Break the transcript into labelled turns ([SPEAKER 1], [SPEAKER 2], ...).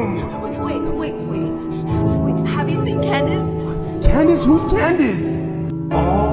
[SPEAKER 1] room.
[SPEAKER 2] Wait, wait, wait, wait. Wait, have you seen Candice?
[SPEAKER 1] Candice, who's Candice?
[SPEAKER 3] All